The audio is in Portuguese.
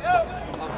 Vamos lá.